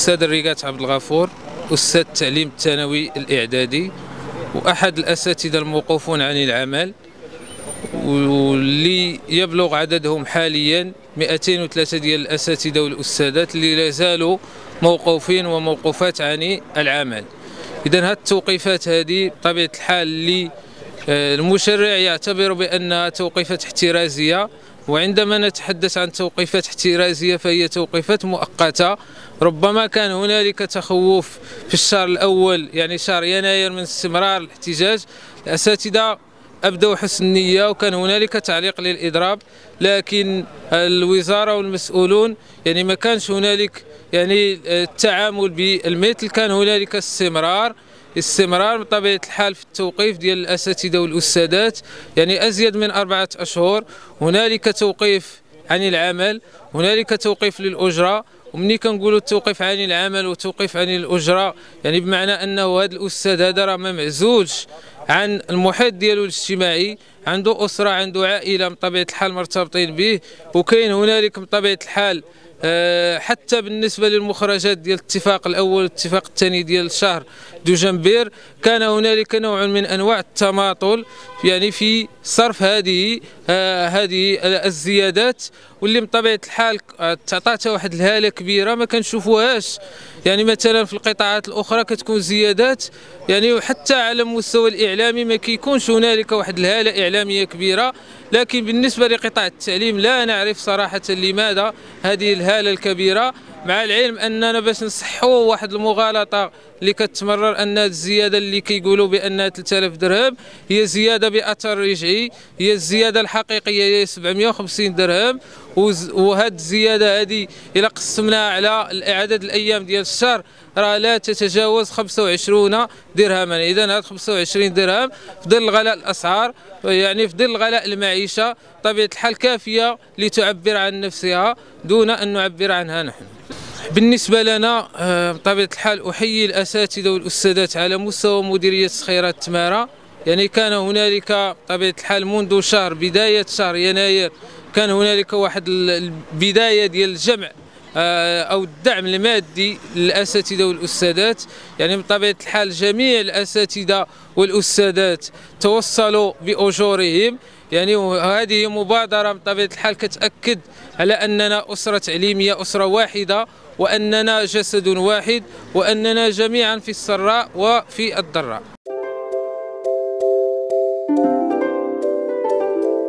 الأستاذ الريقات عبد الغفور أستاذ التعليم الثانوي الإعدادي وأحد الأساتذة الموقوفون عن العمل واللي يبلغ عددهم حاليا 203 ديال الأساتذة والأستاذات اللي لا زالوا موقوفين وموقوفات عن العمل. إذا هذه التوقيفات هذه بطبيعة الحال اللي المشرع يعتبر بأنها توقيفات احترازية وعندما نتحدث عن توقيفات احترازية فهي توقيفات مؤقتة. ربما كان هنالك تخوف في الشهر الأول يعني شهر يناير من استمرار الاحتجاج. الأساتذة أبدوا حسن النية وكان هنالك تعليق للإضراب لكن الوزارة والمسؤولون يعني ما كانش هنالك يعني التعامل بالمثل كان هنالك استمرار. استمرار بطبيعة الحال في التوقيف ديال الأساتذة والأستاذات يعني أزيد من أربعة أشهر. هنالك توقيف عن العمل هنالك توقيف للأجرة ومني كنقولوا التوقيف عن العمل وتوقيف عن الأجرة. يعني بمعنى أنه هذا الأستاذ هذا راه ما معزولش عن المحيط ديالو الاجتماعي عنده أسرة عنده عائلة بطبيعة الحال مرتبطين به وكاين هنالك بطبيعة الحال حتى بالنسبة للمخرجات ديال الاتفاق الأول والاتفاق الثاني ديال الشهر دوجنبير كان هنالك نوع من أنواع التماطل يعني في صرف هذه آه، هذه الزيادات واللي بطبيعة الحال تعطاتها واحد الهالة كبيرة ما كنشوفوهاش. يعني مثلا في القطاعات الأخرى كتكون زيادات يعني وحتى على المستوى الإعلامي ما كيكونش هنالك واحد الهالة إعلامية كبيرة لكن بالنسبة لقطاع التعليم لا نعرف صراحة لماذا هذه الهالة الكبيرة مع العلم أننا باش نصحوا واحد المغالطة اللي كتمرر ان الزيادة اللي كيقولوا بأنها 3000 درهم هي زيادة باثر رجعي هي الزيادة الحقيقية هي 750 درهم. وهاد الزيادة هذه إلى قسمناها على عدد الأيام ديال الشهر راه لا تتجاوز 25 درهما. اذا هاد 25 درهم في ظل غلاء الأسعار يعني في ظل غلاء المعيشة طبيعة الحال كافية لتعبر عن نفسها دون أن نعبر عنها نحن. بالنسبة لنا آه، بطبيعة الحال أحيي الأساتذة والأستاذات على مستوى مديرية خيرات تمارا يعني كان هنالك بطبيعة الحال منذ شهر بداية شهر يناير كان هنالك واحد البداية ديال الجمع أو الدعم المادي للأساتذة والأستاذات. يعني بطبيعة الحال جميع الأساتذة والأستاذات توصلوا بأجورهم. يعني هذه مبادرة بطبيعة الحال كتأكد على أننا أسرة تعليمية أسرة واحدة وأننا جسد واحد وأننا جميعا في السراء وفي الضراء.